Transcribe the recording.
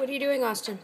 What are you doing, Austin?